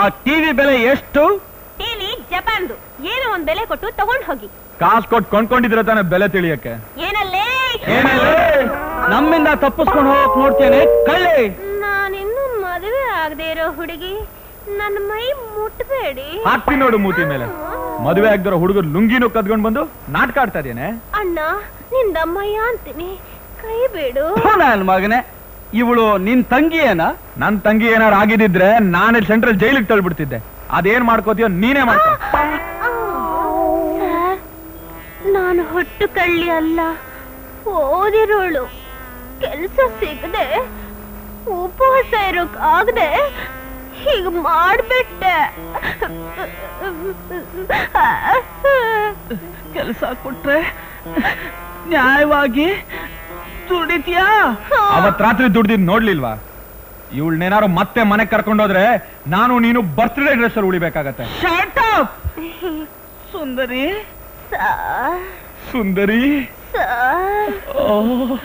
ಆ ಟಿವಿ ಬೆಲೆ ಎಷ್ಟು? ಟಿವಿ ಜಪಾನ್ದು. ಏನೋ ಒಂದ್ ಬೆಲೆ ಕೊಟ್ಟು ತಗೊಂಡ್ ಹೋಗಿ. ಕಾಸ್ ಕೊಟ್ಟು ಕೊಂಡ್ಕೊಂಡಿದ್ರೆ ತಾನೆ ಬೆಲೆ ತಿಳಿಯಕ್ಕೆ. ಏನಲ್ಲೇ? ನಮ್ಮಿಂದ ತಪ್ಪಿಸ್ಕೊಂಡು ಹೋಗಕ್ ನೋಡ್ತೇನೆ. ಕಳ್ಳಿ! ನಾನಿನ್ನು ಮದುವೆ ಆಗದೆ ಇರೋ ಹುಡುಗಿ. ನನ್ನ ಮೈ ಮುಟ್ಬೇಡಿ. ಹಾಕ್ತೀನಿ ನೋಡು ಮೂತಿ ಮೇಲೆ. ಮದುವೆ ಆಗದಿರೋ ಹುಡುಗರು ಲುಂಗಿನೂ ಕದ್ಕೊಂಡ್ ಬಂದು ನಾಟಕ ಆಡ್ತಾ ಇದೇನೆ ಅಣ್ಣ ಮೈ ಅಂತೀನಿ. ಕೈ ಬಿಡು. ನನ್ನ ಮಗನೇ. ಇವಳು ನಿನ್ ತಂಗಿ ಏನ ನನ್ ತಂಗಿ ಏನಾರು ಆಗಿದ್ದಿದ್ರೆ ನಾನೇ ಸೆಂಟ್ರಲ್ ಜೈಲಿಗೆ ತಳ್ಬಿಡ್ತಿದ್ದೆ. ಅದೇನ್ ಮಾಡ್ಕೋತೀಯೋ ನೀನೇ ಮಾಡ್ಕೋ. ನಾನು ಹೊಟ್ಟು ಕಳ್ಳಿ ಅಲ್ಲ. ಓದಿರೋಳು. ಕೆಲಸ ಸಿಗದೆ ಉಪವಾಸ ಇರೋಕ್ ಆಗದೆ ಹೀಗ ಮಾಡ್ಬಿಟ್ಟೆ. ಕೆಲಸ ಕೊಟ್ರೆ ನ್ಯಾಯವಾಗಿ ಅವತ್ ರಾತ್ರಿ ದುಡ್ದಿದ್ ನೋಡ್ಲಿಲ್ವಾ? ಇವಳನ್ನೇನಾರು ಮತ್ತೆ ಮನೆಗ್ ಕರ್ಕೊಂಡೋದ್ರೆ ನಾನು ನೀನು ಬರ್ತ್ಡೇ ಡ್ರೆಸ್ ಅಲ್ಲಿ ಉಳಿಬೇಕಾಗತ್ತೆ. ಶಾರ್ಟ್ ಸುಂದರಿ. ಸುಂದರಿ. ಓ.